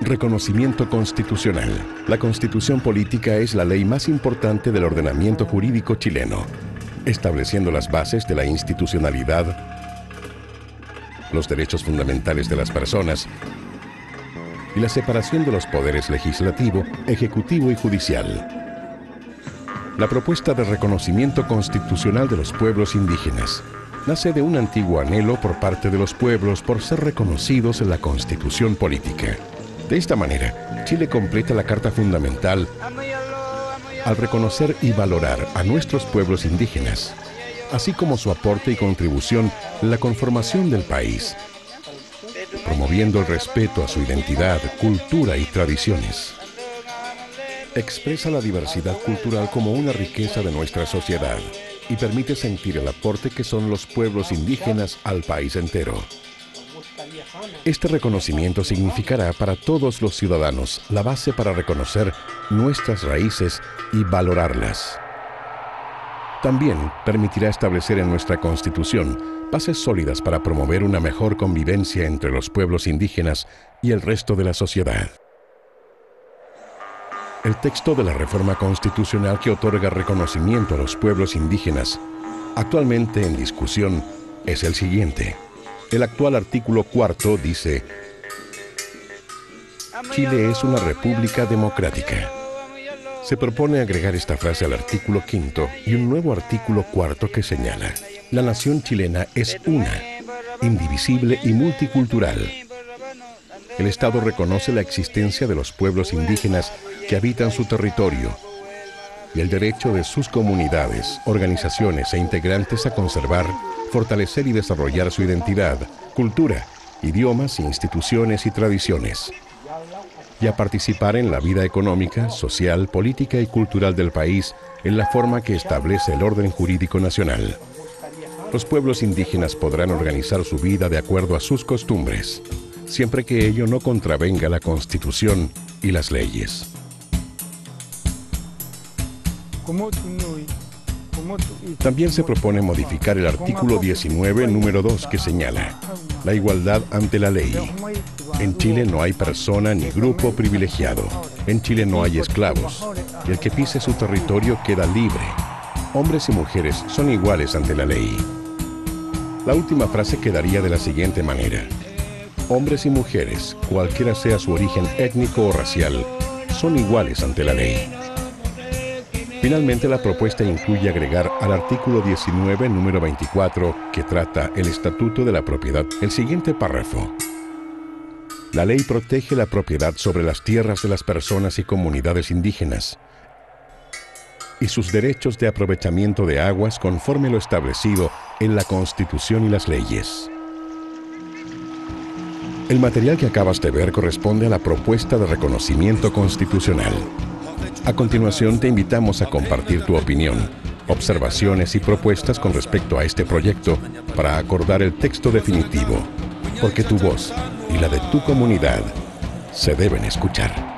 Reconocimiento constitucional. La constitución política es la ley más importante del ordenamiento jurídico chileno, estableciendo las bases de la institucionalidad, los derechos fundamentales de las personas y la separación de los poderes legislativo, ejecutivo y judicial. La propuesta de reconocimiento constitucional de los pueblos indígenas nace de un antiguo anhelo por parte de los pueblos por ser reconocidos en la constitución política. De esta manera, Chile completa la Carta Fundamental al reconocer y valorar a nuestros pueblos indígenas, así como su aporte y contribución en la conformación del país, promoviendo el respeto a su identidad, cultura y tradiciones. Expresa la diversidad cultural como una riqueza de nuestra sociedad y permite sentir el aporte que son los pueblos indígenas al país entero. Este reconocimiento significará para todos los ciudadanos la base para reconocer nuestras raíces y valorarlas. También permitirá establecer en nuestra Constitución bases sólidas para promover una mejor convivencia entre los pueblos indígenas y el resto de la sociedad. El texto de la reforma constitucional que otorga reconocimiento a los pueblos indígenas, actualmente en discusión, es el siguiente. El actual artículo cuarto dice, Chile es una república democrática. Se propone agregar esta frase al artículo quinto y un nuevo artículo cuarto que señala, la nación chilena es una, indivisible y multicultural. El Estado reconoce la existencia de los pueblos indígenas que habitan su territorio y el derecho de sus comunidades, organizaciones e integrantes a conservar fortalecer y desarrollar su identidad, cultura, idiomas, instituciones y tradiciones, y a participar en la vida económica, social, política y cultural del país en la forma que establece el orden jurídico nacional. Los pueblos indígenas podrán organizar su vida de acuerdo a sus costumbres, siempre que ello no contravenga la Constitución y las leyes. También se propone modificar el artículo 19, número 2, que señala la igualdad ante la ley. En Chile no hay persona ni grupo privilegiado. En Chile no hay esclavos. Y el que pise su territorio queda libre. Hombres y mujeres son iguales ante la ley. La última frase quedaría de la siguiente manera. Hombres y mujeres, cualquiera sea su origen étnico o racial, son iguales ante la ley. Finalmente, la propuesta incluye agregar al artículo 19, número 24, que trata el Estatuto de la Propiedad, el siguiente párrafo. La ley protege la propiedad sobre las tierras de las personas y comunidades indígenas y sus derechos de aprovechamiento de aguas conforme lo establecido en la Constitución y las leyes. El material que acabas de ver corresponde a la propuesta de reconocimiento constitucional. A continuación te invitamos a compartir tu opinión, observaciones y propuestas con respecto a este proyecto para acordar el texto definitivo, porque tu voz y la de tu comunidad se deben escuchar.